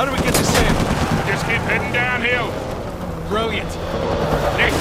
How do we get to Sam? Just keep heading downhill. Brilliant. Nick,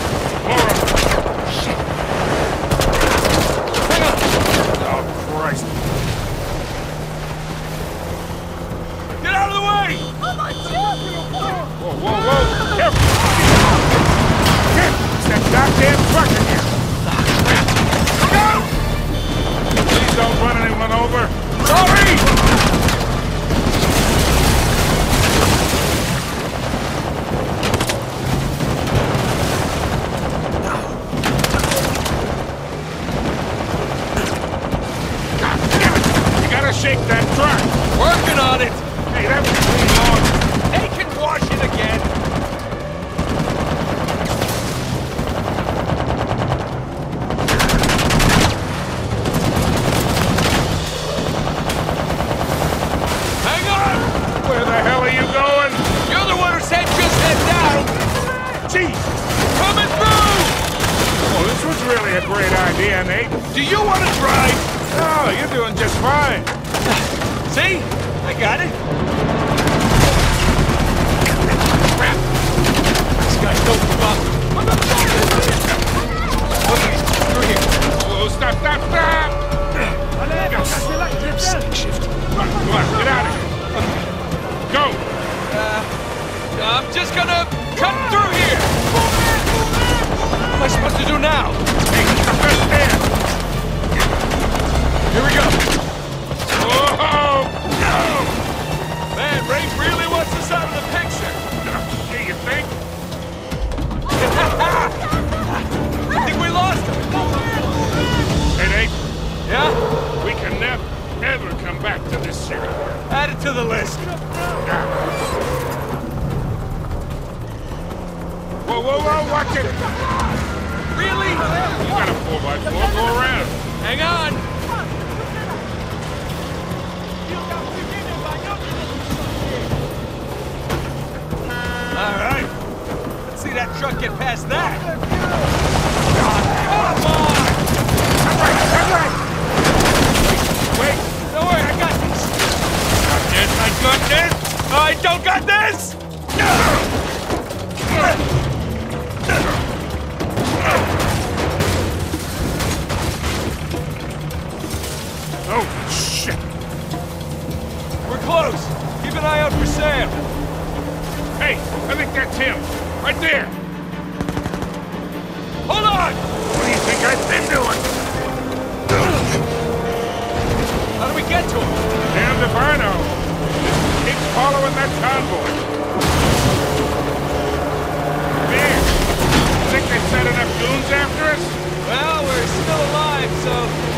great idea, Nate. Do you want to try? Oh, you're doing just fine. See? I got it. Crap. This guy's no fuck. I'm not Okay, through here. Oh, stop, stop, stop! Hang on! All right. Let's see that truck get past that. God, come on! All right, all right. Wait, don't worry, I got this. Got this, I got this. I don't got this! No! on that convoy. Man, think they sent enough goons after us? Well, we're still alive, so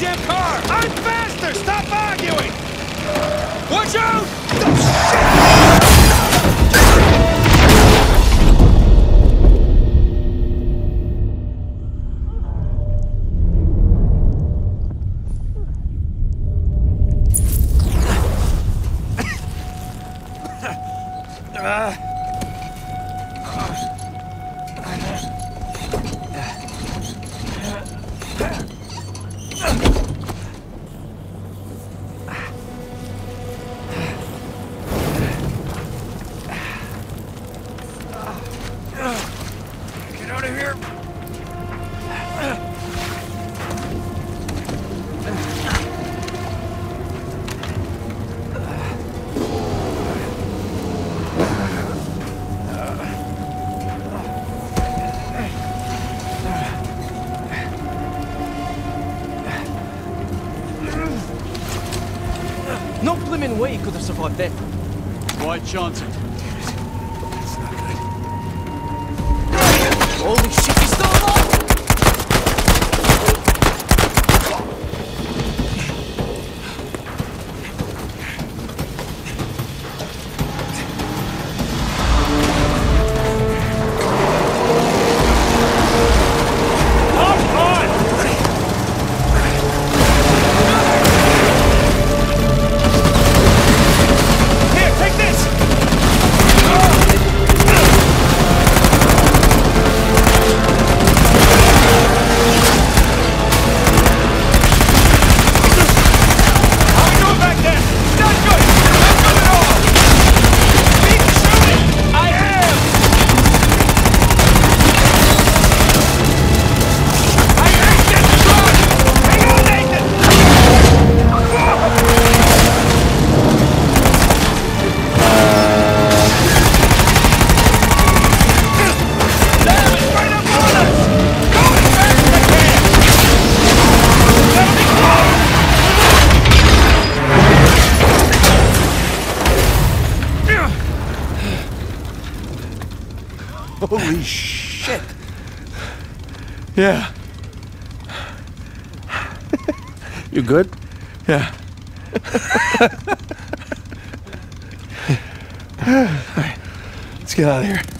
goddamn car! I'm faster! Stop arguing! Watch out! Oh, Get blimmin' way he could have survived that. Why chance it? Holy shit, he's still alive! Yeah. you good? Yeah. Let's get out of here.